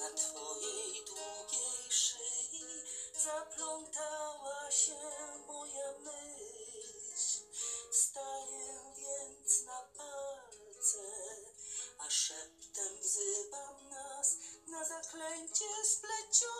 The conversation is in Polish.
Na twojej długiej szyi zaplątała się moja myśl. Wstaję więc na palce, a szeptem wzywam nas na zaklęcie splecione.